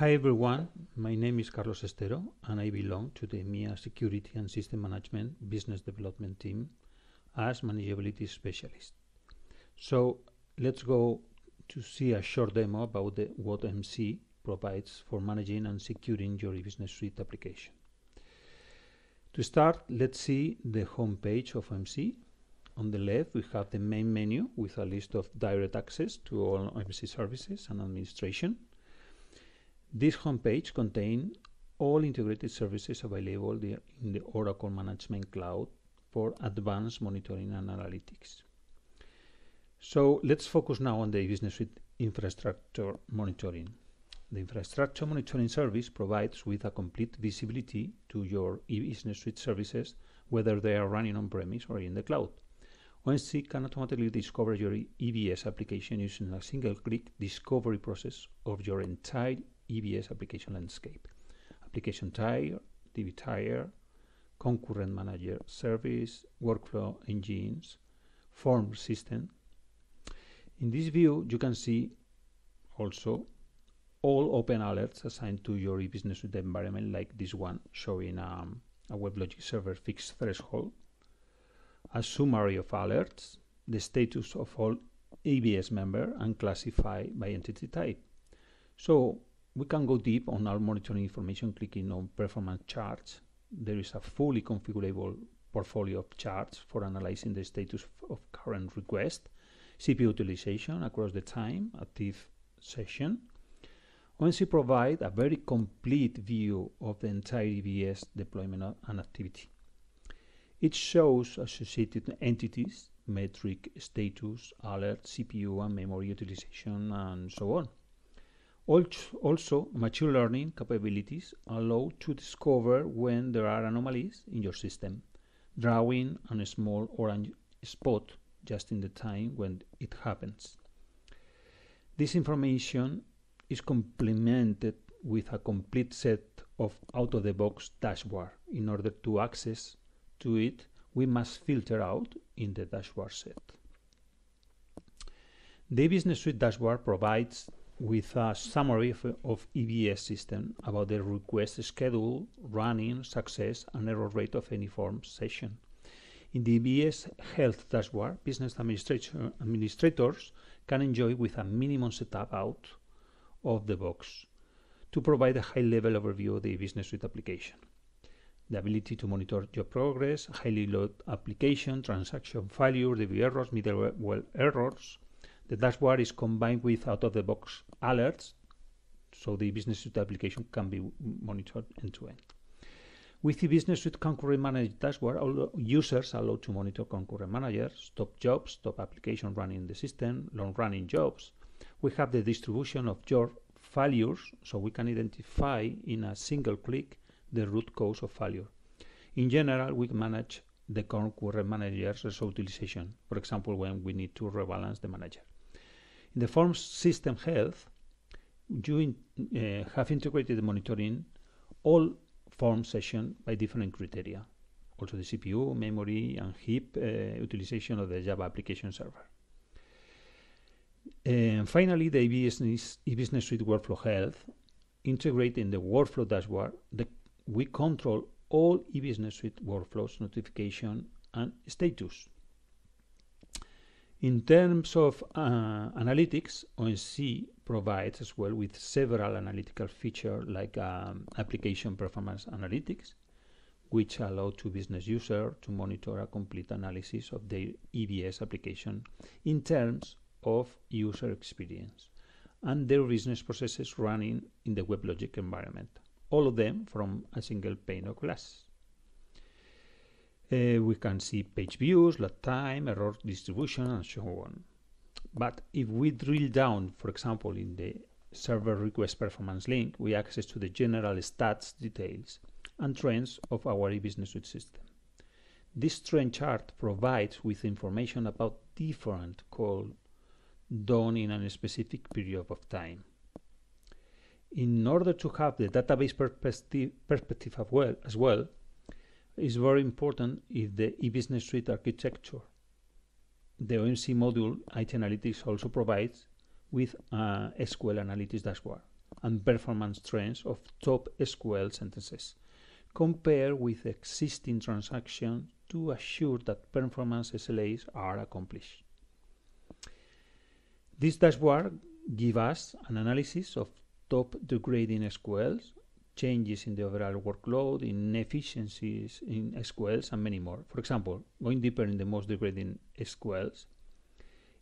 Hi everyone, my name is Carlos Estero and I belong to the EMEA Security and System Management Business Development Team as Manageability Specialist. So let's go to see a short demo about the, OMC provides for managing and securing your e-business suite application. To start, let's see the home page of MC. On the left, we have the main menu with a list of direct access to all MC services and administration. This homepage contains all integrated services available in the Oracle Management Cloud for advanced monitoring and analytics. So let's focus now on the business suite infrastructure monitoring. The infrastructure monitoring service provides with a complete visibility to your e-business suite services, whether they are running on-premise or in the cloud. OMC can automatically discover your EBS application using a single-click discovery process of your entire EBS application landscape. Application type, DB tier, concurrent manager service, workflow engines, form system. In this view, you can see also all open alerts assigned to your e-business suite environment like this one showing um, a WebLogic server fixed threshold, a summary of alerts, the status of all EBS member and classify by entity type. So we can go deep on our monitoring information clicking on performance charts. There is a fully configurable portfolio of charts for analyzing the status of current request, CPU utilization across the time, active session. OMC provide a very complete view of the entire EBS deployment and activity. It shows associated entities, metric status, alert, CPU and memory utilization, and so on. Also, machine learning capabilities allow to discover when there are anomalies in your system, drawing on a small orange spot just in the time when it happens. This information is complemented with a complete set of out-of-the-box dashboard. In order to access to it, we must filter out in the dashboard set. The Business Suite dashboard provides with a summary of, of EBS system about the request schedule, running, success, and error rate of any form session. In the EBS Health dashboard, business administrators can enjoy with a minimum setup out of the box to provide a high-level overview of the business suite application. The ability to monitor your progress, highly load application, transaction failure, DB errors, middleware errors, the dashboard is combined with out-of-the-box alerts, so the Business Suite application can be monitored end-to-end. With the Business Suite Concurrent Manager dashboard, all users are allowed to monitor concurrent managers, top jobs, top application running in the system, long-running jobs. We have the distribution of job failures, so we can identify in a single click the root cause of failure. In general, we manage the concurrent manager's resource utilization, for example, when we need to rebalance the manager. In the form system health, you in, uh, have integrated the monitoring all form session by different criteria. Also the CPU, memory, and heap uh, utilization of the Java application server. And finally, the e-business, suite workflow health integrate in the workflow dashboard. We control all e-business suite workflows, notification, and status. In terms of uh, analytics, OMC provides as well with several analytical features like um, application performance analytics, which allow to business user to monitor a complete analysis of their EBS application in terms of user experience and their business processes running in the WebLogic environment, all of them from a single pane of glass. Uh, we can see page views, load time, error distribution, and so on. But if we drill down, for example, in the server request performance link, we access to the general stats details and trends of our e-business suite system. This trend chart provides with information about different calls done in a specific period of time. In order to have the database perspective, perspective as well, as well is very important is the e-business suite architecture. The OMC module IT Analytics also provides with a SQL Analytics dashboard. and performance trends of top SQL sentences. Compare with existing transactions to assure that performance SLAs are accomplished. This dashboard gives us an analysis of top degrading SQLs, changes in the overall workload, inefficiencies in SQLs, and many more. For example, going deeper in the most degrading SQLs,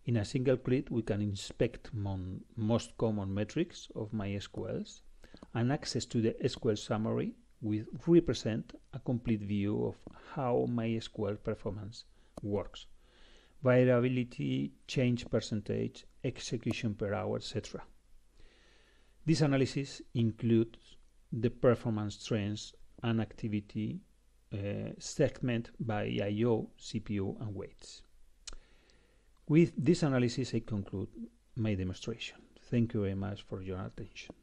in a single click, we can inspect most common metrics of MySQLs, and access to the SQL summary will represent a complete view of how MySQL performance works. Variability, change percentage, execution per hour, etc. This analysis includes the performance trends and activity uh, segment by I.O., CPU, and waits. With this analysis, I conclude my demonstration. Thank you very much for your attention.